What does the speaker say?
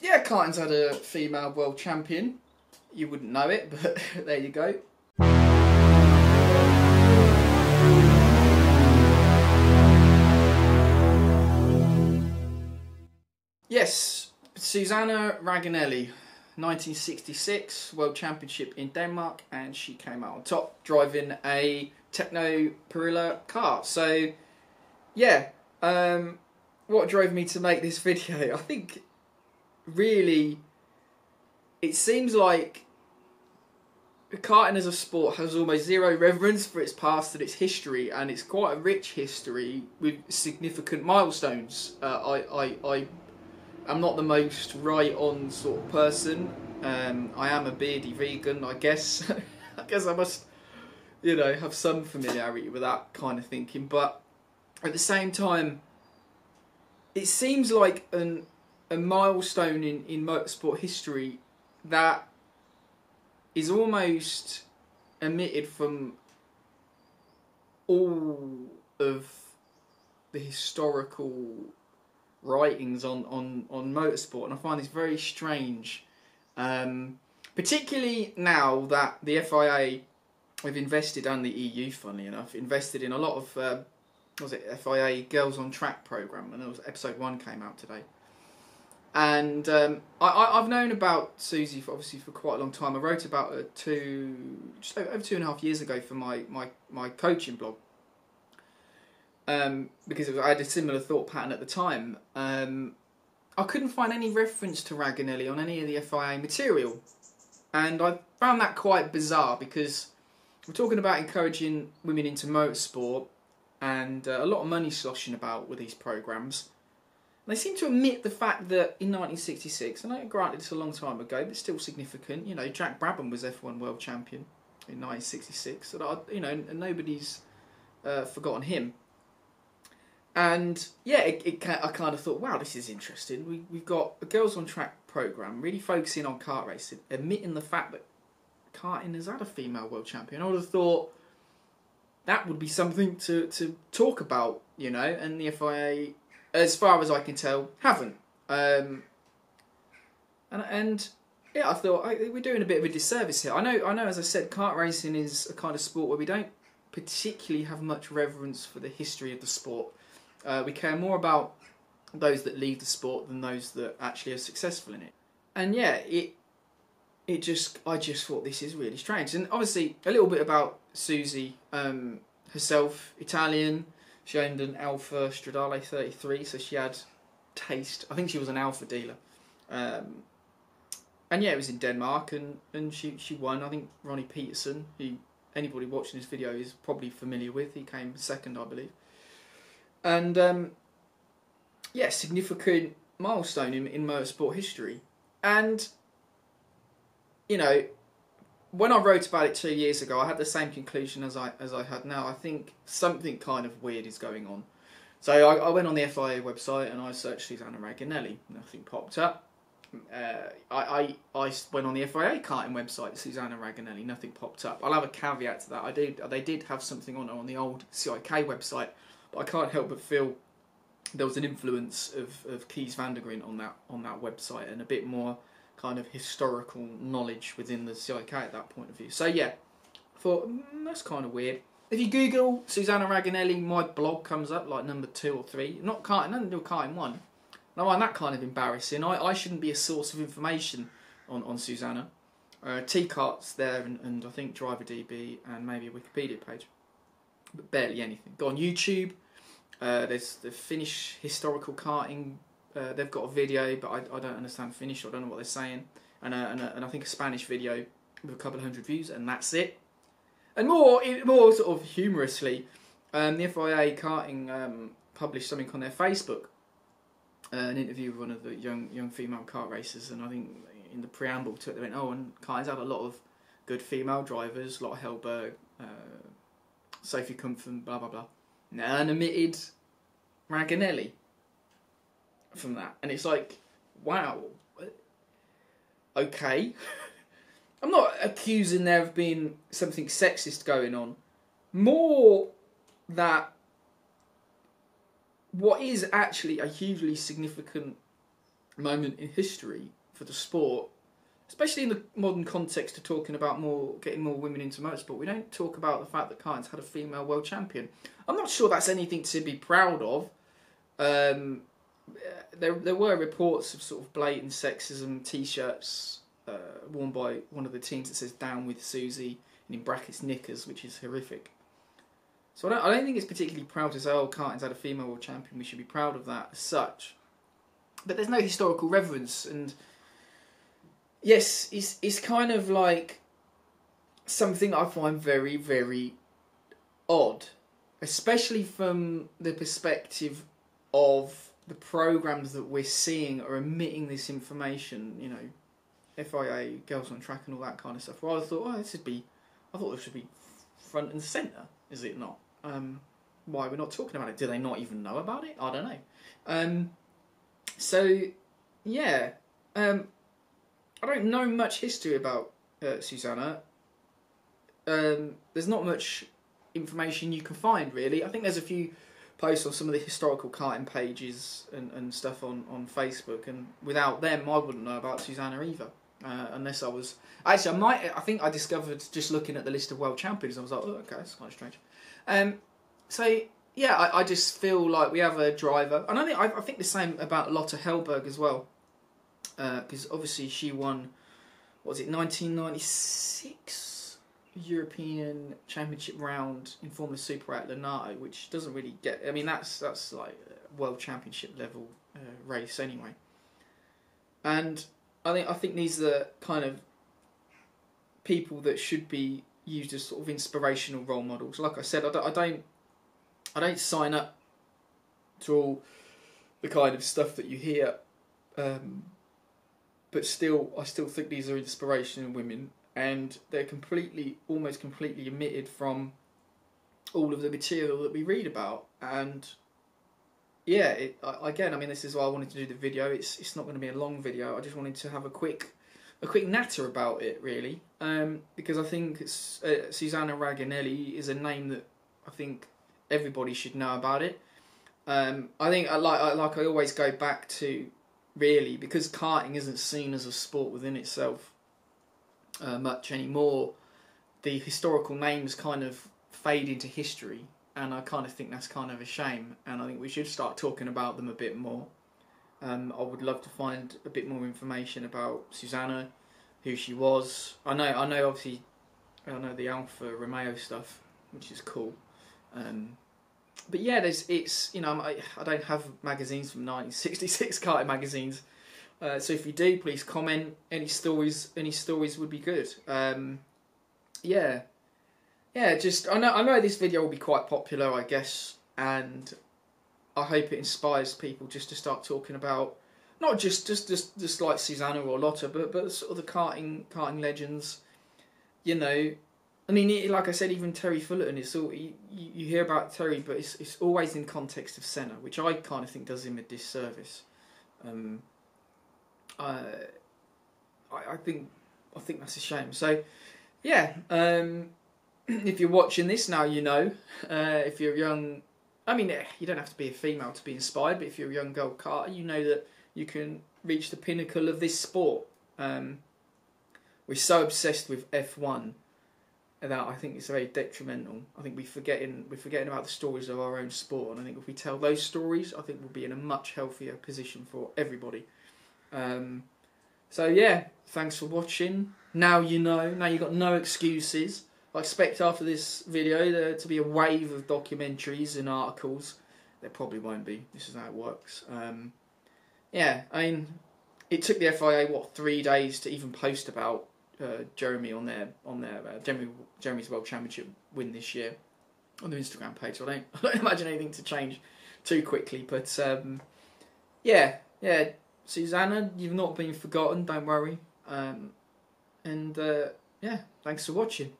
yeah, Karting's had a female world champion. You wouldn't know it, but there you go. Yes, Susanna Raganelli, 1966 World Championship in Denmark, and she came out on top driving a Tecno Parilla car. So, yeah, um, what drove me to make this video? I think really it seems like karting as a sport has almost zero reverence for its past and its history, and it's quite a rich history with significant milestones. Uh, I, I, I am not the most right on sort of person. Um, I am a beardy vegan, I guess. I guess I must, you know, have some familiarity with that kind of thinking. But at the same time, it seems like an a milestone in, in motorsport history that is almost omitted from all of the historical writings on, on, on motorsport, and I find this very strange. Um, particularly now that the FIA have invested, and the EU, funnily enough, invested in a lot of uh, was it FIA Girls on Track program, and it was, episode one came out today. And um, I, have known about Susie for obviously for quite a long time. I wrote about her two, just over two and a half years ago for my my, my coaching blog. Um, because was, I had a similar thought pattern at the time. Um, I couldn't find any reference to Raganelli on any of the FIA material, and I found that quite bizarre because we're talking about encouraging women into motorsport and uh, a lot of money sloshing about with these programs they seem to omit the fact that in 1966, and I granted it's a long time ago, but still significant. You know, Jack Brabham was F1 world champion in 1966, so you know, nobody's uh, forgotten him. And yeah, it, it, I kind of thought, wow, this is interesting. We, we've got a Girls on Track program really focusing on kart racing, admitting the fact that karting has had a female world champion. I would have thought that would be something to, to talk about, you know, and the FIA as far as I can tell, haven't. Um, and, and yeah, I thought I, we're doing a bit of a disservice here. I know, I know. As I said, kart racing is a kind of sport where we don't particularly have much reverence for the history of the sport. Uh, we care more about those that leave the sport than those that actually are successful in it. And yeah, it it just I just thought this is really strange. And obviously a little bit about Susie um, herself, Italian. She owned an Alfa Stradale 33, so she had taste. I think she was an Alfa dealer. Um, and yeah, it was in Denmark, and, and she, she won. I think Ronnie Peterson, who anybody watching this video is probably familiar with, he came second, I believe. And um, yeah, significant milestone in, in motorsport history. And, you know, when I wrote about it two years ago, I had the same conclusion as I as I had now. I think something kind of weird is going on. So I, I went on the FIA website and I searched Susanna Raganelli. Nothing popped up. Uh, I, I I went on the FIA karting website, Susanna Raganelli. Nothing popped up. I'll have a caveat to that. I did they did have something on on the old CIK website, but I can't help but feel there was an influence of, of Kees van der Grind on that on that website and a bit more kind of historical knowledge within the CIK at that point of view. So yeah, I thought mm, that's kind of weird. If you Google Susanna Raganelli, my blog comes up like number two or three. Not karting, nothing to do karting one. No, I find that kind of embarrassing. I, I shouldn't be a source of information on, on Susanna. Uh, T-Kart's there and, and I think DriverDB and maybe a Wikipedia page. But barely anything. Go on YouTube. Uh, there's the Finnish historical karting uh, they've got a video, but I, I don't understand Finnish. I don't know what they're saying. And, and, and I think a Spanish video with a couple of hundred views, and that's it. And more, more sort of humorously, um, the FIA karting um, published something on their Facebook, uh, an interview with one of the young young female kart racers, and I think in the preamble to it, they went, "Oh, and karting's had a lot of good female drivers, Lotta Hellberg, uh, Sophie Kumpen, blah blah blah." And omitted Raganelli from that, and it's like, wow, okay. I'm not accusing there of being something sexist going on. More that what is actually a hugely significant moment in history for the sport, especially in the modern context of talking about more getting more women into motorsport. We don't talk about the fact that karting's had a female world champion. I'm not sure that's anything to be proud of. Um, there, there were reports of sort of blatant sexism T-shirts uh, worn by one of the teams that says "Down with Susie" and in brackets "knickers," which is horrific. So I don't, I don't think it's particularly proud to say, "Oh, Karting's had a female world champion. We should be proud of that as such." But there's no historical reverence, and yes, it's it's kind of like something I find very very odd, especially from the perspective of the programs that we're seeing are emitting this information. You know, FIA, Girls on Track, and all that kind of stuff. Well, I thought, oh, this would be, I thought this should be front and center. Is it not? Um, why we're not talking about it? Do they not even know about it? I don't know. Um, so, yeah, um, I don't know much history about uh, Susanna. Um, there's not much information you can find really. I think there's a few posts on some of the historical karting pages and, and stuff on, on Facebook, and without them, I wouldn't know about Susanna either. Uh, unless I was actually, I might. I think I discovered just looking at the list of world champions. I was like, oh, okay, that's kind of strange. Um, so yeah, I, I just feel like we have a driver, and I think I, think the same about Lotta Hellberg as well, because uh, obviously she won. What was it 1996 European Championship round in Formula Super at Lonato, which doesn't really get. I mean, that's that's like World Championship level uh, race anyway. And I think I think these are the kind of people that should be used as sort of inspirational role models. Like I said, I don't, I don't I don't sign up to all the kind of stuff that you hear, um, but still, I still think these are inspirational women, and they're completely, almost completely omitted from all of the material that we read about. And yeah, it, again, I mean, this is why I wanted to do the video. It's it's not going to be a long video. I just wanted to have a quick a quick natter about it, really, um, because I think uh, Susanna Raganelli is a name that I think everybody should know about it. Um, I think I like I, like I always go back to really because karting isn't seen as a sport within itself uh, much anymore. The historical names kind of fade into history, and I kind of think that's kind of a shame. And I think we should start talking about them a bit more. Um, I would love to find a bit more information about Susanna, who she was. I know I know obviously I know the Alfa Romeo stuff, which is cool. Um, but yeah, there's it's you know I, I don't have magazines from 1966 karting magazines, uh, so if you do, please comment. Any stories, any stories would be good. Um, yeah, yeah. Just I know I know this video will be quite popular, I guess, and I hope it inspires people just to start talking about not just just just, just like Susanna or Lotta, but but sort of the karting karting legends. You know, I mean, like I said, even Terry Fullerton is all you, you hear about Terry, but it's it's always in context of Senna, which I kind of think does him a disservice. Um, I, I think I think that's a shame. So, yeah, um, if you're watching this now, you know. Uh, if you're young, I mean, eh, you don't have to be a female to be inspired, but if you're a young girl karter, you know that you can reach the pinnacle of this sport. Um, we're so obsessed with F1 that I think it's very detrimental. I think we're forgetting we're forgetting about the stories of our own sport, and I think if we tell those stories, I think we'll be in a much healthier position for everybody. Um, so yeah, thanks for watching. Now you know. Now you've got no excuses. I expect after this video there to be a wave of documentaries and articles. There probably won't be. This is how it works. Um, yeah, I mean, it took the FIA what three days to even post about uh, Jeremy on their on their uh, Jeremy Jeremy's World Championship win this year on their Instagram page. So I don't I don't imagine anything to change too quickly. But um, yeah, yeah, Susanna, you've not been forgotten. Don't worry. Um, and uh, yeah, thanks for watching.